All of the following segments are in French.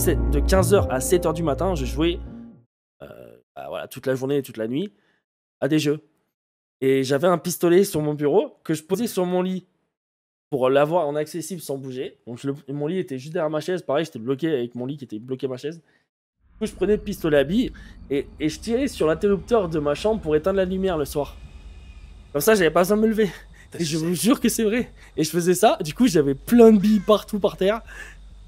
7 de 15h à 7h du matin, je jouais euh, bah, voilà, toute la journée et toute la nuit à des jeux. Et j'avais un pistolet sur mon bureau que je posais sur mon lit pour l'avoir en accessible sans bouger. Donc mon lit était juste derrière ma chaise. Pareil, j'étais bloqué avec mon lit qui était bloqué à ma chaise. Du coup, je prenais le pistolet à billes et, et je tirais sur l'interrupteur de ma chambre pour éteindre la lumière le soir. Comme ça, j'avais pas besoin de me lever. Et je vous jure que c'est vrai. Et je faisais ça. Du coup, j'avais plein de billes partout par terre.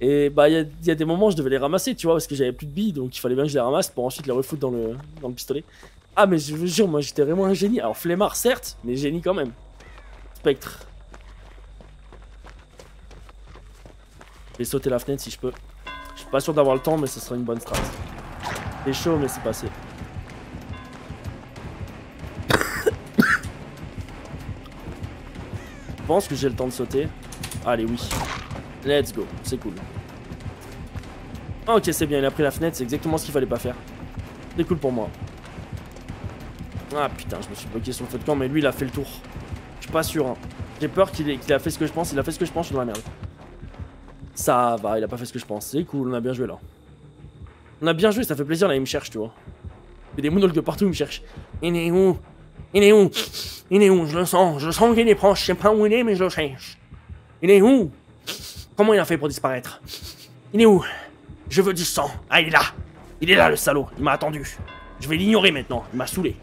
Et bah, il y, a des moments, je devais les ramasser, tu vois, parce que j'avais plus de billes. Donc, il fallait bien que je les ramasse pour ensuite les refoutre dans le, dans le pistolet. Ah, mais je vous jure, moi, j'étais vraiment un génie. Alors, flemmard, certes, mais génie quand même. Spectre. Je vais sauter la fenêtre si je peux. Je suis pas sûr d'avoir le temps, mais ce sera une bonne strat. C'est chaud, mais c'est passé. Je pense que j'ai le temps de sauter. Allez, oui. Let's go. C'est cool. Ok, c'est bien. Il a pris la fenêtre. C'est exactement ce qu'il fallait pas faire. C'est cool pour moi. Ah putain, je me suis bloqué sur le feu de camp. Mais lui, il a fait le tour. Je suis pas sûr. Hein. J'ai peur qu'il ait, a fait ce que je pense. Il a fait ce que je pense. Je suis dans la merde. Ça va. Il a pas fait ce que je pense. C'est cool. On a bien joué là. On a bien joué. Ça fait plaisir. Là, il me cherche, tu vois. Il y a des moonwalks de partout. Il me cherche. Il est où? Il est où? Il est où? Je le sens. Je sens qu'il est proche. Je sais pas où il est, mais je le cherche. Il est où? Comment il a fait pour disparaître Il est où Je veux du sang. Ah, il est là. Il est là, le salaud. Il m'a attendu. Je vais l'ignorer maintenant. Il m'a saoulé.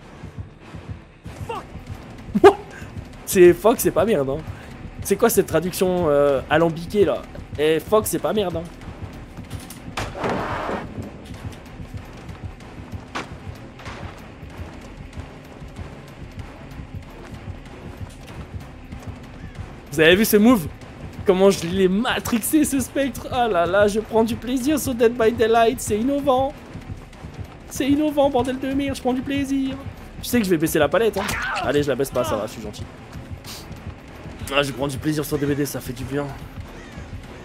c'est fuck, c'est pas merde. Hein. C'est quoi cette traduction euh, alambiquée là Eh, fuck, c'est pas merde. Hein. Vous avez vu ce move? Comment je l'ai matrixé ce spectre. Ah là là, je prends du plaisir sur Dead by Daylight, c'est innovant. C'est innovant, bordel de mire, je prends du plaisir. Je sais que je vais baisser la palette, hein. Allez, je la baisse pas, ça va, je suis gentil. Ah, je prends du plaisir sur DVD, ça fait du bien.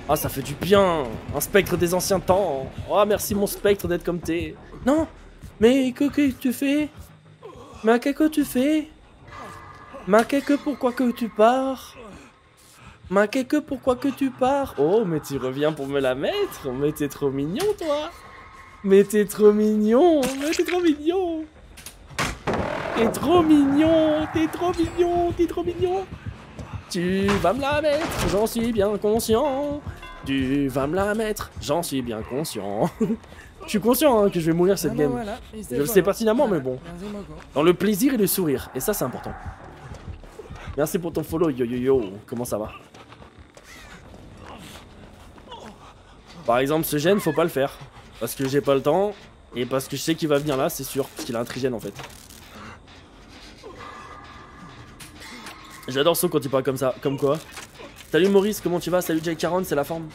Ah, ça fait du bien. Un spectre des anciens temps. Oh, merci mon spectre d'être comme t'es. Non Mais que, que tu fais? Mais qu'est-ce que tu fais? Mais que pourquoi que tu pars? Ma que pourquoi que tu pars? Oh, mais tu reviens pour me la mettre. Mais t'es trop mignon, toi. Mais t'es trop mignon. Mais t'es trop mignon. T'es trop mignon. T'es trop mignon. T'es trop mignon. Tu vas me la mettre, j'en suis bien conscient. Tu vas me la mettre, j'en suis bien conscient. Je suis conscient hein, que je vais mourir cette ah bah game. je le sais pertinemment, mais bon. Dans le plaisir et le sourire. Et ça, c'est important. Merci pour ton follow, yo yo yo. Comment ça va? Par exemple, ce gène, faut pas le faire. Parce que j'ai pas le temps. Et parce que je sais qu'il va venir là, c'est sûr. Parce qu'il a un trigène en fait. J'adore ce quand il parle comme ça. Comme quoi Salut Maurice, comment tu vas? Salut Jake Caron, c'est la forme.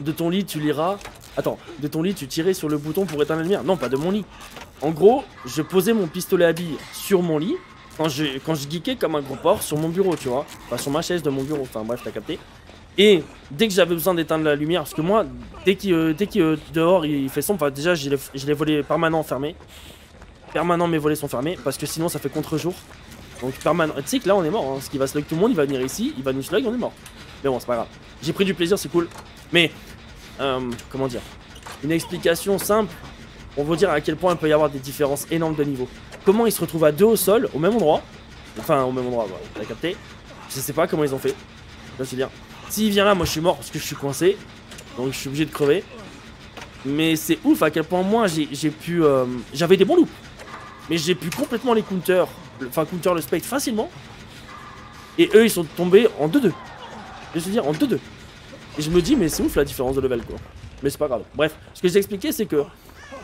De ton lit, tu liras. Attends, de ton lit, tu tirais sur le bouton pour éteindre la lumière? Non, pas de mon lit. En gros, je posais mon pistolet à billes sur mon lit. Quand je, quand je geekais comme un gros porc sur mon bureau, tu vois. Enfin, sur ma chaise de mon bureau. Enfin, bref, t'as capté. Et dès que j'avais besoin d'éteindre la lumière, parce que moi, dès qu'il euh, dès euh, dehors il fait sombre, déjà j'ai les volets permanents fermés. Permanent mes volets sont fermés parce que sinon ça fait contre-jour. Donc permanent. Tu sais que là on est mort, hein. ce qui va slug tout le monde, il va venir ici, il va nous slug, on est mort. Mais bon, c'est pas grave. J'ai pris du plaisir, c'est cool. Mais, euh, comment dire? Une explication simple pour vous dire à quel point il peut y avoir des différences énormes de niveau. Comment ils se retrouvent à deux au sol, au même endroit? Enfin, au même endroit, voilà, t'as capté. Je sais pas comment ils ont fait. Là, c'est bien. S'il vient là, moi je suis mort parce que je suis coincé. Donc je suis obligé de crever. Mais c'est ouf à quel point moi j'ai pu... Euh, j'avais des bons loops. Mais j'ai pu complètement les counter. Enfin counter le spectre facilement. Et eux ils sont tombés en 2-2. Je veux dire en 2-2. Et je me dis mais c'est ouf la différence de level quoi. Mais c'est pas grave. Bref, ce que j'ai expliqué c'est que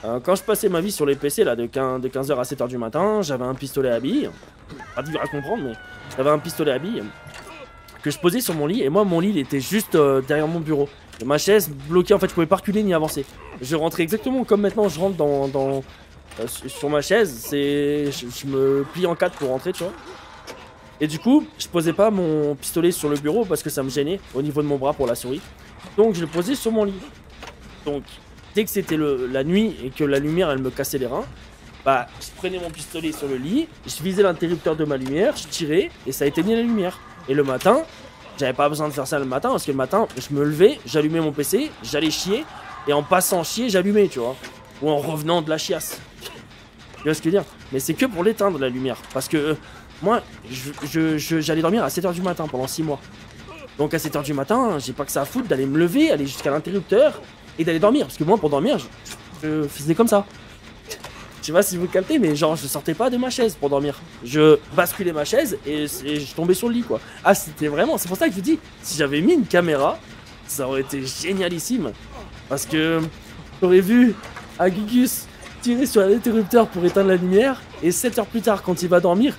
euh, quand je passais ma vie sur les PC là de 15, de 15h à 7h du matin, j'avais un pistolet à billes. Pas dur à comprendre mais j'avais un pistolet à billes que je posais sur mon lit et moi mon lit il était juste euh, derrière mon bureau. Ma chaise bloquée en fait je pouvais pas reculer ni avancer. Je rentrais exactement comme maintenant je rentre dans, dans euh, sur ma chaise, c'est je, me plie en quatre pour rentrer tu vois. Et du coup je posais pas mon pistolet sur le bureau parce que ça me gênait au niveau de mon bras pour la souris. Donc je le posais sur mon lit. Donc dès que c'était la nuit et que la lumière elle me cassait les reins, bah je prenais mon pistolet sur le lit, je visais l'interrupteur de ma lumière, je tirais et ça éteignait la lumière. Et le matin, j'avais pas besoin de faire ça le matin parce que le matin, je me levais, j'allumais mon PC, j'allais chier Et en passant chier, j'allumais, tu vois. Ou en revenant de la chiasse. Tu vois ce que je veux dire? Mais c'est que pour l'éteindre, la lumière. Parce que euh, moi, j'allais je, je, dormir à 7h du matin pendant 6 mois. Donc à 7h du matin, j'ai pas que ça à foutre d'aller me lever, aller jusqu'à l'interrupteur et d'aller dormir. Parce que moi, pour dormir, je, faisais comme ça. Sais pas si vous captez, mais genre, je sortais pas de ma chaise pour dormir. Je basculais ma chaise et, je tombais sur le lit, quoi. Ah, c'était vraiment. C'est pour ça que je vous dis, si j'avais mis une caméra, ça aurait été génialissime. Parce que j'aurais vu Agugus tirer sur l'interrupteur pour éteindre la lumière et 7 heures plus tard, quand il va dormir,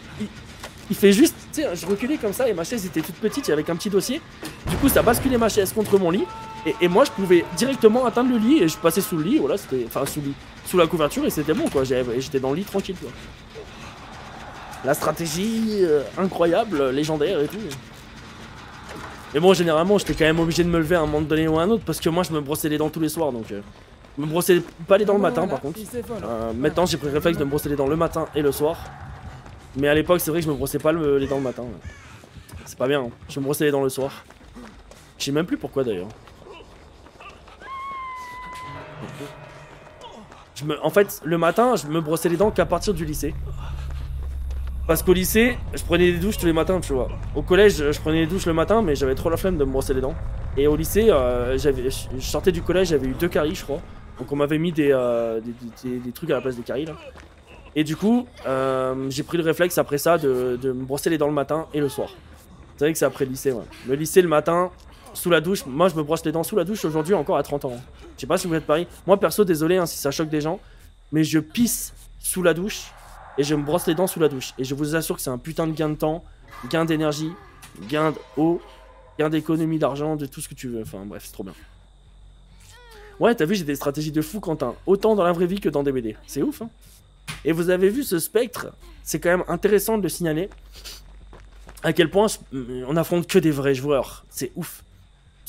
il fait juste, tu sais, je reculais comme ça et ma chaise était toute petite avec un petit dossier. Du coup, ça basculait ma chaise contre mon lit. Et, moi, je pouvais directement atteindre le lit et je passais sous le lit. Voilà, c'était. Enfin, sous, lit, sous la couverture et c'était bon, quoi. J'étais dans le lit tranquille, quoi. La stratégie euh, incroyable, légendaire et tout. Mais bon, généralement, j'étais quand même obligé de me lever à un moment donné ou à un autre parce que moi, je me brossais les dents tous les soirs donc. Euh, me brossais pas les dents le matin, par contre. Euh, maintenant, j'ai pris le réflexe de me brosser les dents le matin et le soir. Mais à l'époque, c'est vrai que je me brossais pas les dents le matin. C'est pas bien, hein. je me brossais les dents le soir. Je sais même plus pourquoi d'ailleurs. En fait, le matin, je me brossais les dents qu'à partir du lycée. Parce qu'au lycée, je prenais des douches tous les matins, tu vois. Au collège, je prenais des douches le matin, mais j'avais trop la flemme de me brosser les dents. Et au lycée, euh, je sortais du collège, j'avais eu deux caries, je crois. Donc on m'avait mis des, euh, des, trucs à la place des caries. Et du coup, euh, j'ai pris le réflexe après ça de, me brosser les dents le matin et le soir. C'est vrai que c'est après le lycée, ouais. Le lycée, le matin, sous la douche. Moi, je me brosse les dents sous la douche aujourd'hui encore à 30 ans. Je sais pas si vous êtes pareil. Moi, perso, désolé hein, si ça choque des gens. Mais je pisse sous la douche et je me brosse les dents sous la douche. Et je vous assure que c'est un putain de gain de temps, gain d'énergie, gain d'eau, gain d'économie d'argent, de tout ce que tu veux. Enfin, bref, c'est trop bien. Ouais, t'as vu, j'ai des stratégies de fou, Quentin. Autant dans la vraie vie que dans des BD. C'est ouf, hein. Et vous avez vu ce spectre, c'est quand même intéressant de le signaler. À quel point on affronte que des vrais joueurs. C'est ouf.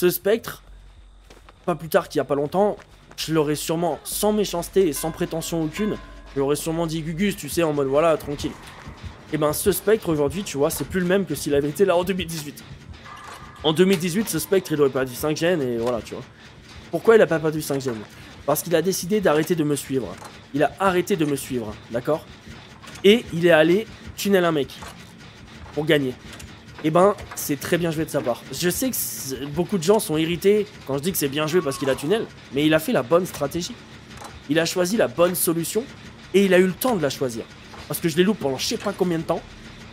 Ce spectre, pas plus tard qu'il y a pas longtemps, je l'aurais sûrement, sans méchanceté et sans prétention aucune, je l'aurais sûrement dit Gugus, tu sais, en mode voilà, tranquille. Et ben ce spectre aujourd'hui, tu vois, c'est plus le même que s'il avait été là en 2018. En 2018, ce spectre, il aurait perdu 5 gènes et voilà, tu vois. Pourquoi il a pas perdu 5 gènes? Parce qu'il a décidé d'arrêter de me suivre il a arrêté de me suivre, d'accord? Et il est allé tunnel un mec pour gagner. Eh ben, c'est très bien joué de sa part. Je sais que beaucoup de gens sont irrités quand je dis que c'est bien joué parce qu'il a tunnel, mais il a fait la bonne stratégie. Il a choisi la bonne solution et il a eu le temps de la choisir. Parce que je l'ai loupé pendant je sais pas combien de temps.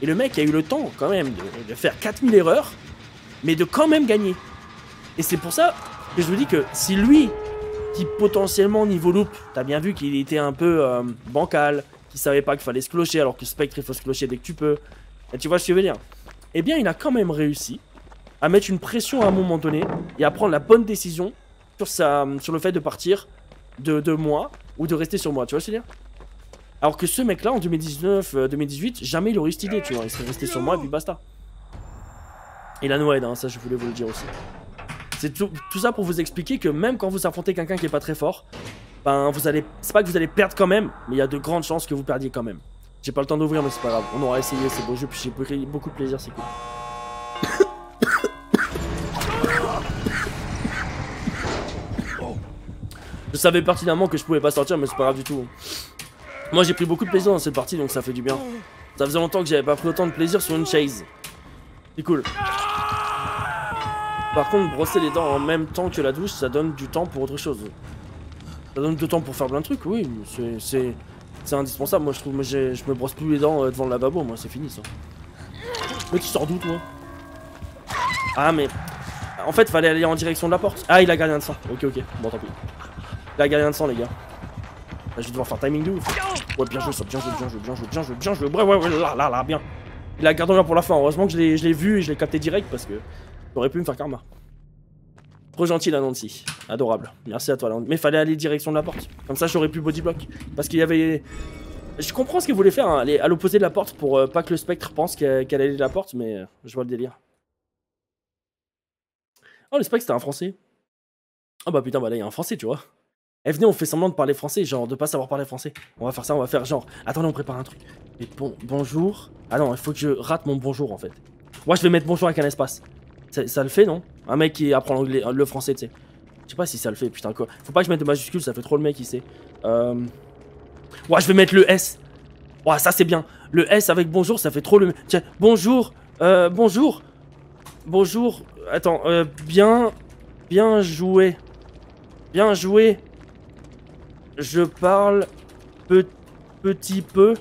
Et le mec a eu le temps quand même de, de faire 4000 erreurs, mais de quand même gagner. Et c'est pour ça que je vous dis que si lui, qui potentiellement niveau loop, t'as bien vu qu'il était un peu euh, bancal, qu'il savait pas qu'il fallait se clocher alors que Spectre il faut se clocher dès que tu peux. Et tu vois ce que je veux dire? Eh bien il a quand même réussi à mettre une pression à un moment donné et à prendre la bonne décision sur, sur le fait de partir de, de moi ou de rester sur moi, tu vois ce que je veux dire? Alors que ce mec là en 2019-2018, euh, jamais il aurait eu cette idée, tu vois, il serait resté sur moi et puis basta. Et la Noël, hein, ça je voulais vous le dire aussi. C'est tout, ça pour vous expliquer que même quand vous affrontez quelqu'un qui est pas très fort, ben vous allez. C'est pas que vous allez perdre quand même, mais il y a de grandes chances que vous perdiez quand même. J'ai pas le temps d'ouvrir, mais c'est pas grave. On aura essayé, c'est beau jeu, puis j'ai pris beaucoup de plaisir, c'est cool. je savais pertinemment que je pouvais pas sortir, mais c'est pas grave du tout. Moi j'ai pris beaucoup de plaisir dans cette partie, donc ça fait du bien. Ça faisait longtemps que j'avais pas pris autant de plaisir sur une chase. C'est cool. Par contre, brosser les dents en même temps que la douche, ça donne du temps pour autre chose. Ça donne du temps pour faire plein de trucs, oui, c'est indispensable. Moi, je trouve, je me brosse plus les dents euh, devant le lavabo, moi, c'est fini ça. Mais tu sors d'où, toi? Ah, mais. En fait, fallait aller en direction de la porte. Ah, il a gardien de sang. Ok, ok. Bon, tant pis. Il a gardien de sang, les gars. Là, je vais devoir faire timing de ouf. Ouais, bien joué. Bien joué, bien joué, bien joué, bien joué, bien joué. Ouais, ouais, ouais, là, là, là, bien. Il a gardien pour la fin. Heureusement que je l'ai vu et je l'ai capté direct parce que J'aurais pu me faire karma. Trop gentil la Nancy. Adorable. Merci à toi la Mais fallait aller direction de la porte. Comme ça j'aurais pu bodyblock. Parce qu'il y avait... Je comprends ce qu'il voulait faire, hein. aller à l'opposé de la porte pour euh, pas que le spectre pense qu'elle allait de la porte, mais euh, je vois le délire. Oh le spectre c'était un français. Oh bah putain bah là il y a un français tu vois. Eh venez on fait semblant de parler français, genre de pas savoir parler français. On va faire ça, on va faire genre... Attendez on prépare un truc. Bon, bonjour. Ah non il faut que je rate mon bonjour en fait. Moi je vais mettre bonjour avec un espace. Ça, le fait, non? Un mec qui apprend le français, tu sais. Je sais pas si ça le fait, putain quoi. Faut pas que je mette de majuscule, ça fait trop le mec ici. Euh... Ouais, je vais mettre le S. Ouais, ça c'est bien. Le S avec bonjour, ça fait trop le... Tiens, bonjour, euh, bonjour. Bonjour, attends, euh, bien... Bien joué. Bien joué. Je parle petit peu...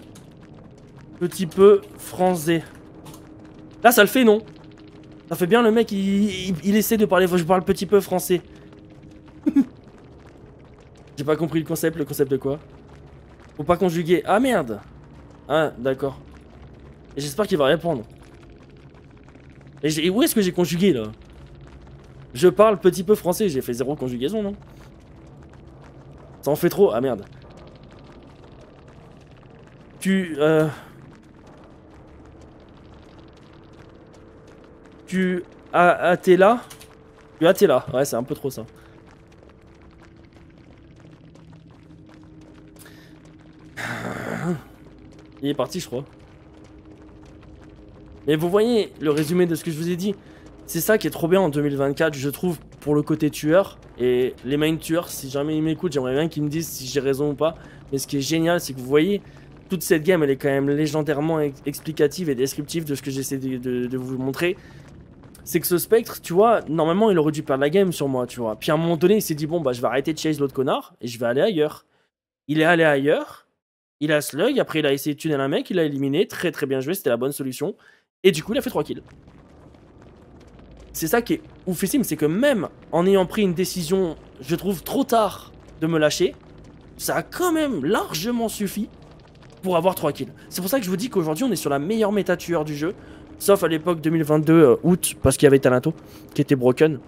Petit peu français. Là, ça le fait, non? Ça fait bien le mec, il, essaie de parler... Je parle petit peu français. J'ai pas compris le concept. Le concept de quoi Faut pas conjuguer. Ah, merde Ah, d'accord. Et j'espère qu'il va répondre. Et, où est-ce que j'ai conjugué, là? Je parle petit peu français. J'ai fait zéro conjugaison, non? Ça en fait trop Ah, merde. Tu... Euh... Tu... Ah, t'es là? Tu... Ah, là. Ouais, c'est un peu trop ça. Il est parti, je crois. Mais vous voyez le résumé de ce que je vous ai dit. C'est ça qui est trop bien en 2024, je trouve, pour le côté tueur. Et les main tueurs, si jamais ils m'écoutent, j'aimerais bien qu'ils me disent si j'ai raison ou pas. Mais ce qui est génial, c'est que vous voyez, toute cette game, elle est quand même légendairement explicative et descriptive de ce que j'essaie de, vous montrer. C'est que ce spectre, tu vois, normalement, il aurait dû perdre la game sur moi, tu vois. Puis à un moment donné, il s'est dit, bon, bah, je vais arrêter de chase l'autre connard et je vais aller ailleurs. Il est allé ailleurs, il a slug, après il a essayé de tuner un mec, il a éliminé, très très bien joué, c'était la bonne solution. Et du coup, il a fait 3 kills. C'est ça qui est oufissime, c'est que même en ayant pris une décision, je trouve, trop tard de me lâcher, ça a quand même largement suffi pour avoir 3 kills. C'est pour ça que je vous dis qu'aujourd'hui on est sur la meilleure méta tueur du jeu. Sauf à l'époque 2022 euh, août parce qu'il y avait Talato qui était broken.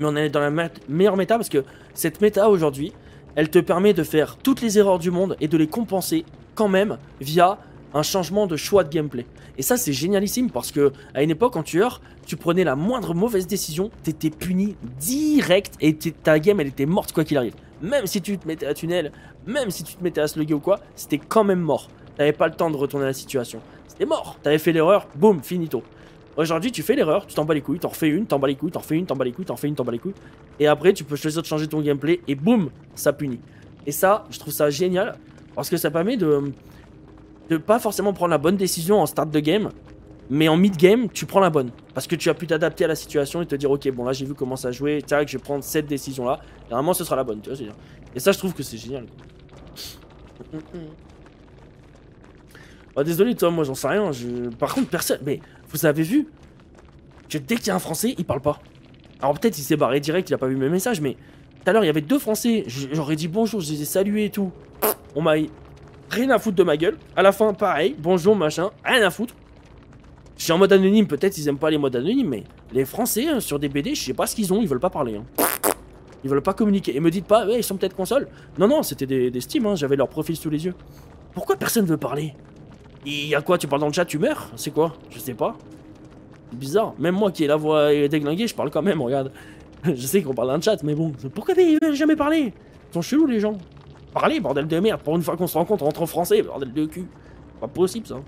Mais on est dans la meilleure méta parce que cette méta aujourd'hui, elle te permet de faire toutes les erreurs du monde et de les compenser quand même via un changement de choix de gameplay. Et ça c'est génialissime parce que à une époque en tueur, tu prenais la moindre mauvaise décision, t'étais puni direct et ta game elle était morte quoi qu'il arrive. Même si tu te mettais à tunnel, même si tu te mettais à slugger ou quoi, c'était quand même mort. T'avais pas le temps de retourner à la situation. C'était mort. T'avais fait l'erreur, boum, finito. Aujourd'hui, tu fais l'erreur, tu t'en bats les couilles, t'en refais une, t'en bats les couilles, t'en refais une, t'en bats les couilles, t'en refais une, t'en bats les couilles. Et après, tu peux choisir de changer ton gameplay et boum, ça punit. Et ça, je trouve ça génial parce que ça permet de de pas forcément prendre la bonne décision en start de game, mais en mid game, tu prends la bonne. Parce que tu as pu t'adapter à la situation et te dire, ok, bon là j'ai vu comment ça jouait, c'est vrai que je vais prendre cette décision là, et vraiment ce sera la bonne, tu vois, Et ça, je trouve que c'est génial. Oh, désolé, toi, moi j'en sais rien. Par contre, personne. Mais vous avez vu? Que dès qu'il y a un français, il parle pas. Alors peut-être il s'est barré direct, il a pas vu mes messages, mais tout à l'heure il y avait deux français. J'aurais dit bonjour, je les ai salués et tout. On m'a rien à foutre de ma gueule. À la fin, pareil, bonjour, machin, rien à foutre. Je suis en mode anonyme, peut-être ils aiment pas les modes anonymes, mais les Français hein, sur des BD, je sais pas ce qu'ils ont, ils veulent pas parler. Hein. Ils veulent pas communiquer. Et me dites pas, ouais, ils sont peut-être console. Non, non, c'était des, des Steam, hein, j'avais leur profil sous les yeux. Pourquoi personne veut parler? Il y a quoi Tu parles dans le chat, tu meurs C'est quoi Je sais pas. Bizarre. Même moi qui ai la voix déglinguée, je parle quand même, regarde. je sais qu'on parle dans le chat, mais bon, pourquoi ils veulent jamais parler Ils sont chelous les gens. Parlez, bordel de merde. Pour une fois qu'on se rencontre entre français, bordel de cul. Pas possible ça.